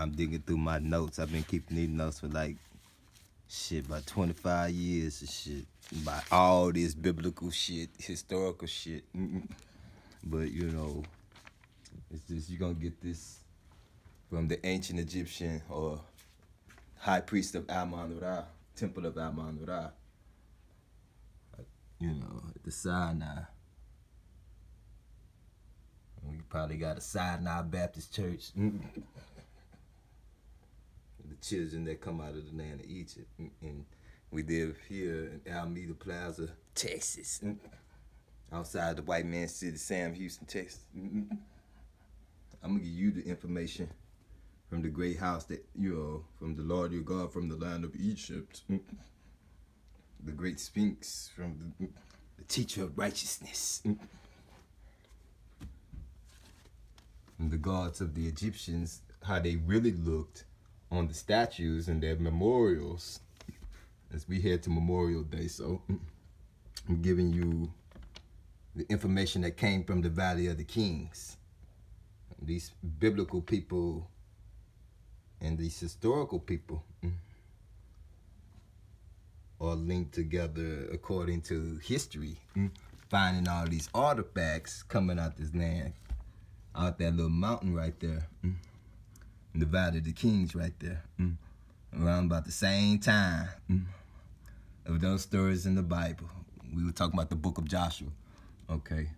I'm digging through my notes. I've been keeping these notes for like shit about 25 years and shit By all this biblical shit, historical shit. but you know, it's just you're gonna get this from the ancient Egyptian or high priest of Amun Ra, temple of Amun Ra. You know, at the Sinai. We probably got a Sinai Baptist church. Children that come out of the land of Egypt. And we live here in Alameda Plaza, Texas. Outside the white man city, Sam Houston, Texas. I'm gonna give you the information from the great house that you know, from the Lord your God from the land of Egypt. The great Sphinx from the, the teacher of righteousness. the gods of the Egyptians, how they really looked on the statues and their memorials as we head to Memorial Day. So I'm giving you the information that came from the Valley of the Kings. These biblical people and these historical people are linked together according to history, finding all these artifacts coming out this land out that little mountain right there. The Valley of the Kings right there. Mm. Around about the same time mm. of those stories in the Bible. We were talking about the book of Joshua. Okay.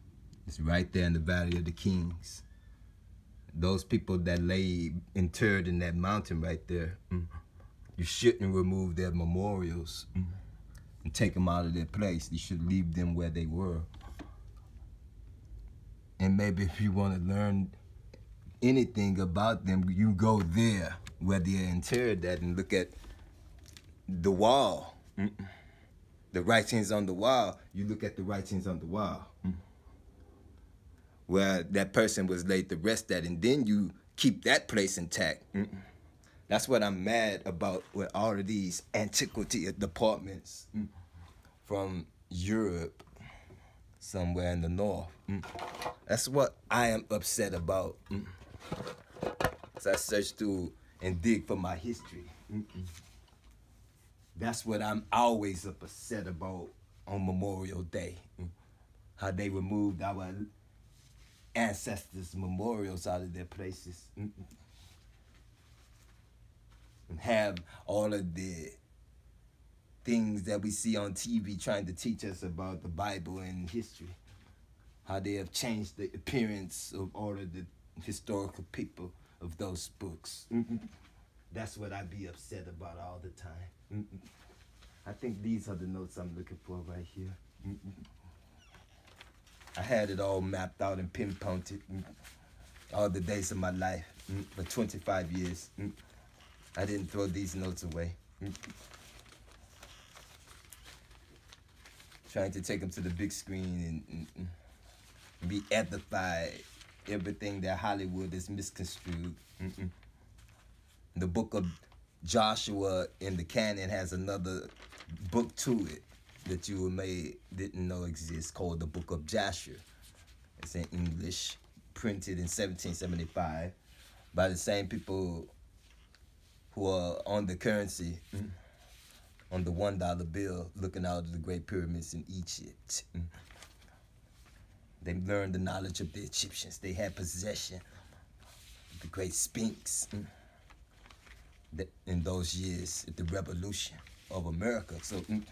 It's right there in the Valley of the Kings. Those people that lay interred in that mountain right there, mm, you shouldn't remove their memorials mm, and take them out of their place. You should leave them where they were. And maybe if you want to learn anything about them, you go there where they're interred at and look at the wall. The writings on the wall. You look at the writings on the wall. Mm. Where that person was laid to rest at, and then you keep that place intact. That's what I'm mad about with all of these antiquity departments mm. from Europe somewhere in the north. Mm. That's what I am upset about. Mm. As I search through and dig for my history. That's what I'm always upset about on Memorial Day. How they removed our ancestors' memorials out of their places. And have all of the things that we see on TV trying to teach us about the Bible and history. How they have changed the appearance of all of the historical people of those books. Mm-hmm. That's what I'd be upset about all the time. Mm-hmm. I think these are the notes I'm looking for right here. Mm-hmm. I had it all mapped out and pinpointed all the days of my life for 25 years. I didn't throw these notes away. trying to take them to the big screen and, and, and be edified. Everything that Hollywood is misconstrued. Mm -mm. The book of Joshua in the canon has another book to it that you may didn't know exists called the Book of Jasher. It's in English, printed in 1775 by the same people who are on the currency. Mm on the one dollar bill looking out of the great pyramids in Egypt. Mm. They learned the knowledge of the Egyptians. They had possession of the great Sphinx mm. in those years the revolution of America. So, mm.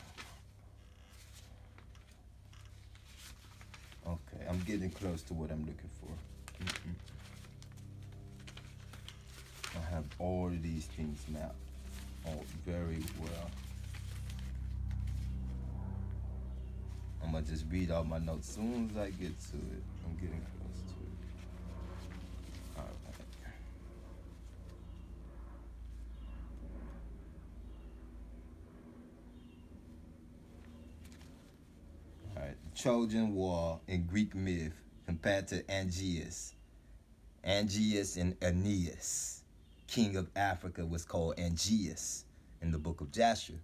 okay, I'm getting close to what I'm looking for. I have all of these things mapped out very well. I'm gonna just read all my notes. Soon as I get to it, I'm getting close to it. All right. Trojan War in Greek myth compared to Angeas. Angeas and Aeneas, king of Africa, was called Angeas in the book of Jasher.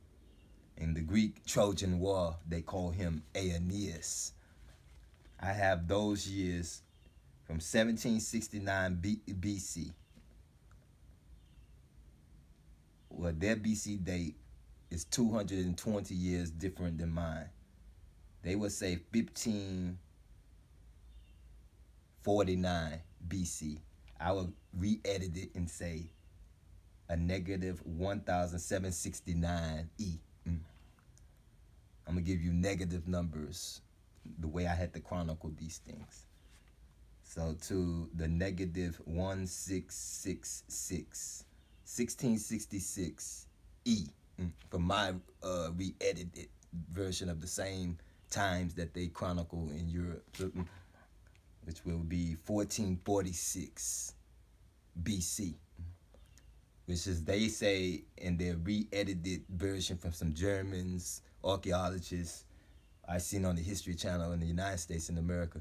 In the Greek Trojan War, they call him Aeneas. I have those years from 1769 B BC Well, their BC date is 220 years different than mine. They would say 1549 BC. I would re-edit it and say a negative 1769 E. Mm. I'm gonna give you negative numbers the way I had to chronicle these things. So to the negative 1666, 1666 E mm, for my uh, re-edited version of the same times that they chronicle in Europe, mm, which will be 1446 BC, which is they say in their re-edited version from some Germans, archaeologists I seen on the History Channel in the United States in America.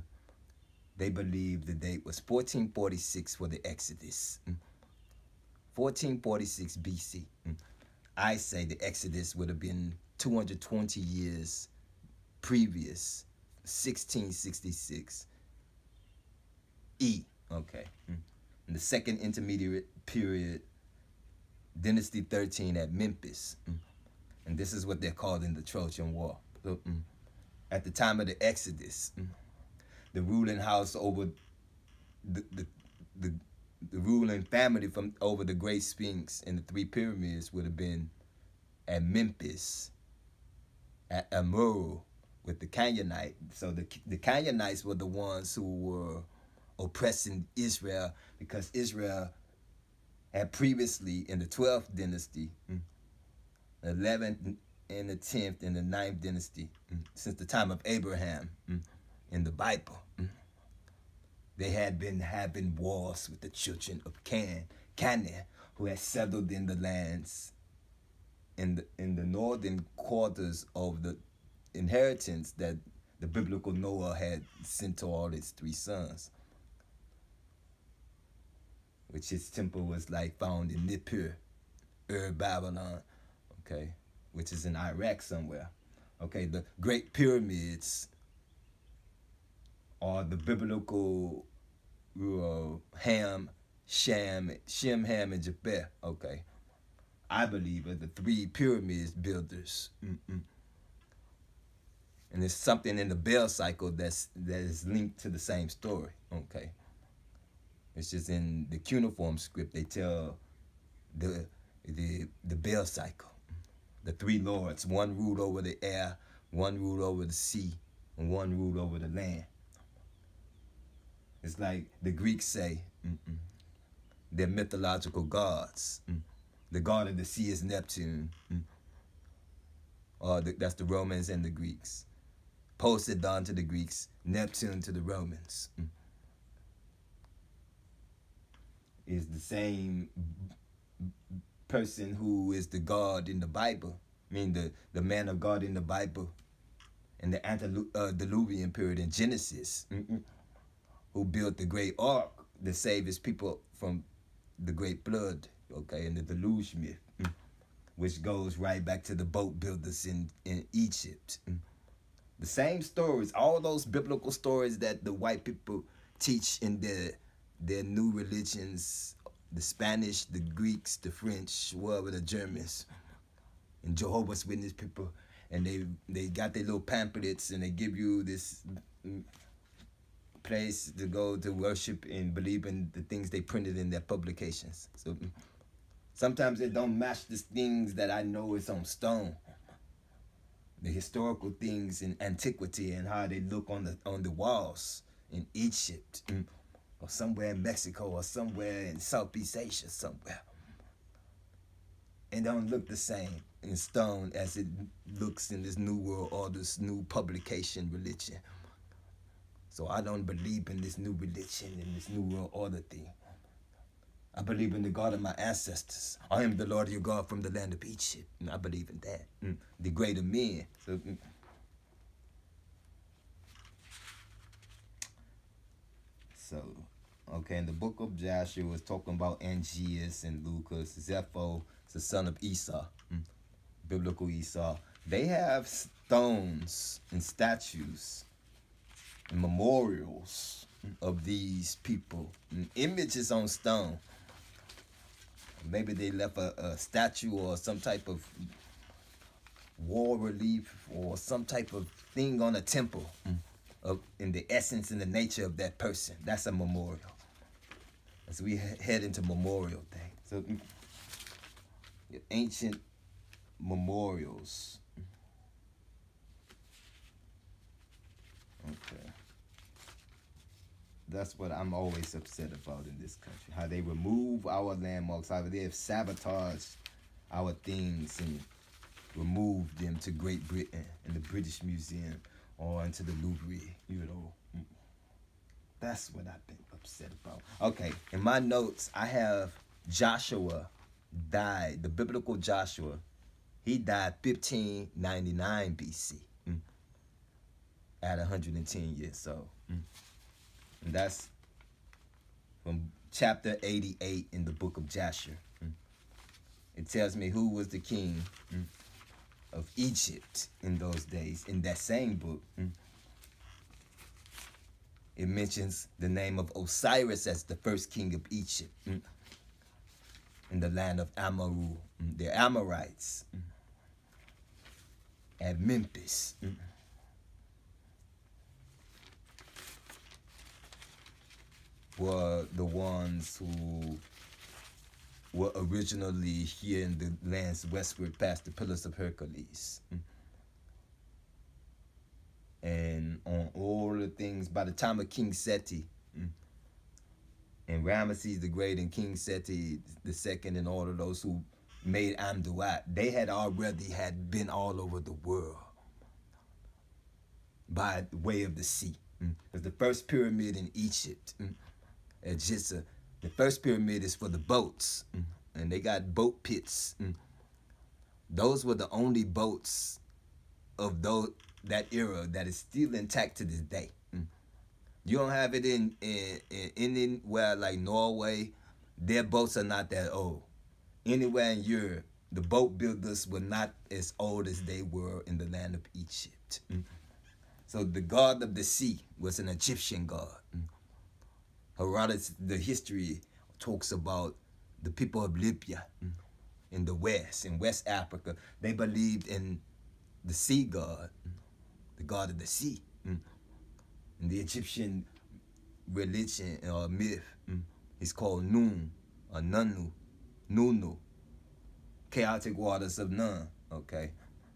They believe the date was 1446 for the Exodus. 1446 mm. BC. Mm. I say the Exodus would have been 220 years previous, 1666 E. Okay. Mm. In the second intermediate period, Dynasty 13 at Memphis. Mm. And this is what they're called in the Trojan War. Mm. At the time of the Exodus, mm. the ruling house over the, the, the, the ruling family from over the Great Sphinx and the three pyramids would have been at Memphis, at Amur with the Canaanite. So the, the Canaanites were the ones who were oppressing Israel because Israel had previously in the 12th dynasty, mm, the 11th and the 10th and the 9th dynasty, mm, since the time of Abraham mm, in the Bible, they had been having wars with the children of Can, Canaan, who had settled in the lands in the in the northern quarters of the inheritance that the biblical Noah had sent to all his three sons. Which his temple was like found in Nippur, Ur Babylon, okay, which is in Iraq somewhere. Okay, the Great Pyramids are the biblical uh, Ham, Sham, Shem, Ham, and Japheth. Okay. I believe are the three pyramids builders. Mm -mm. And there's something in the Baal cycle that's that is linked to the same story. Okay. It's just in the cuneiform script they tell the the the Baal cycle. The three lords, one ruled over the air, one ruled over the sea, and one ruled over the land. It's like the Greeks say, mm -mm. they're mythological gods. Mm. The god of the sea is Neptune. Mm. Or the, that's the Romans and the Greeks. Poseidon to the Greeks, Neptune to the Romans. Mm. Is the same person who is the God in the Bible. I mean, the, the man of God in the Bible in the antediluvian uh, period in Genesis. Who built the great ark to save his people from the great flood, okay, and the deluge myth, which goes right back to the boat builders in, in Egypt. The same stories, all those biblical stories that the white people teach in their their new religions, the Spanish, the Greeks, the French, whatever the Germans, and Jehovah's Witness people, and they they got their little pamphlets and they give you this mm, place to go to worship and believe in the things they printed in their publications. So sometimes it don't match the things that I know is on stone. The historical things in antiquity and how they look on the on the walls in Egypt mm, or somewhere in Mexico or somewhere in Southeast Asia somewhere. It don't look the same in stone as it looks in this new world or this new publication religion. So I don't believe in this new religion and this new world order thing. I believe in the God of my ancestors. I am the Lord your God from the land of Egypt. And I believe in that. Mm. The greater men. So, mm. so, okay, in the book of Jasher, it's talking about Angeas and Lucas. Zepho the son of Esau, mm. biblical Esau. They have stones and statues and memorials of these people, images on stone. maybe they left a, a statue or some type of wall relief or some type of thing on a temple mm. of in the essence and the nature of that person. That's a memorial. As we head into Memorial Day. So mm, ancient memorials. Okay. That's what I'm always upset about in this country. How they remove our landmarks, how they have sabotaged our things and removed them to Great Britain and the British Museum or into the Louvre, you know. That's what I've been upset about. Okay, in my notes, I have Joshua died, the biblical Jasher, he died 1599 BC mm, at 110 years old. Mm. And that's from chapter 88 in the book of Joshua. Mm. It tells me who was the king mm, of Egypt in those days. In that same book, mm, it mentions the name of Osiris as the first king of Egypt mm, in the land of Amaru, mm, the Amorites at Memphis. were the ones who were originally here in the lands westward past the Pillars of Hercules. And on all the things, by the time of King Seti, and Ramesses the Great and King Seti the Second and all of those who made Amduat, they had already had been all over the world by way of the sea. Because the first pyramid in Egypt, it's just a, the first pyramid is for the boats, mm. and they got boat pits. Mm. Those were the only boats of those that era that is still intact to this day. Mm. You don't have it in in, in anywhere like Norway. Their boats are not that old. Anywhere in Europe, the boat builders were not as old as they were in the land of Egypt. Mm. So the god of the sea was an Egyptian god. Mm. Herodotus, the history talks about the people of Libya mm, in the West, in West Africa. They believed in the sea god, the god of the sea. In the Egyptian religion or myth, he's called Nun or Nunu, Nunu, chaotic waters of Nun. Okay,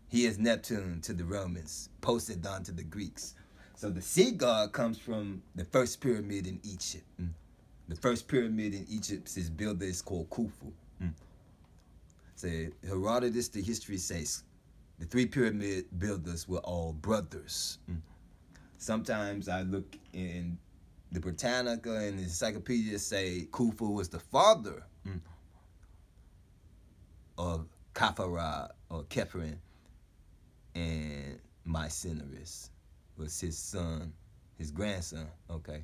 he is Neptune to the Romans, Poseidon to the Greeks. So the sea god comes from the first pyramid in Egypt. Mm. The first pyramid in Egypt, his builder is called Khufu. Mm. So Herodotus, the history says, the three pyramid builders were all brothers. Mm. Sometimes I look in the Britannica and the encyclopedia say Khufu was the father mm, of Khafra or Khephren and Mycerinus was his son, his grandson. Okay.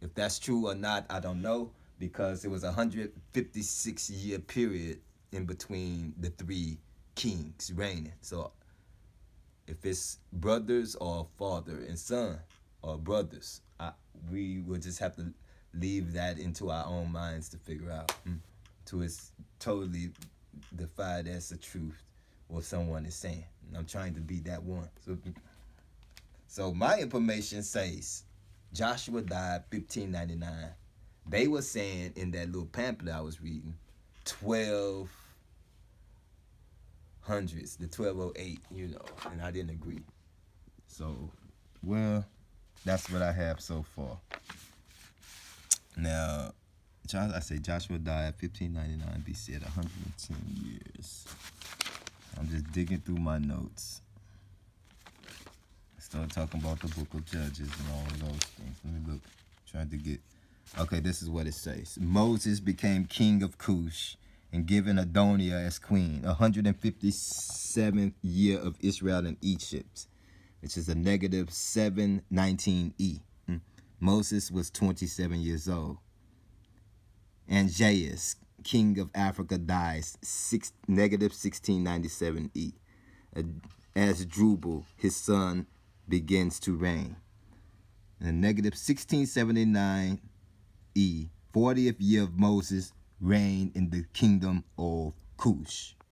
If that's true or not, I don't know because it was a 156 year period in between the three kings reigning. So if it's brothers or father and son or brothers, I, we will just have to leave that into our own minds to figure out. Mm. To it's totally defied as the truth what someone is saying. And I'm trying to be that one. So so my information says Joshua died 1599. They were saying in that little pamphlet I was reading, 12 hundreds, the 1208, you know, and I didn't agree. So, well, that's what I have so far. Now, Josh, I say Joshua died 1599 BC at 110 years. I'm just digging through my notes. Start talking about the book of Judges and all of those things. Let me look. Trying to get. Okay, this is what it says. Moses became king of Cush and given Adoniah as queen. 157th year of Israel and Egypt, which is a negative 719e. Hmm. Moses was 27 years old. And Jairus, king of Africa, dies six, negative 1697e. Azdrubal, his son, begins to reign. In the negative 1679 E, 40th year of Moses, reign in the kingdom of Cush.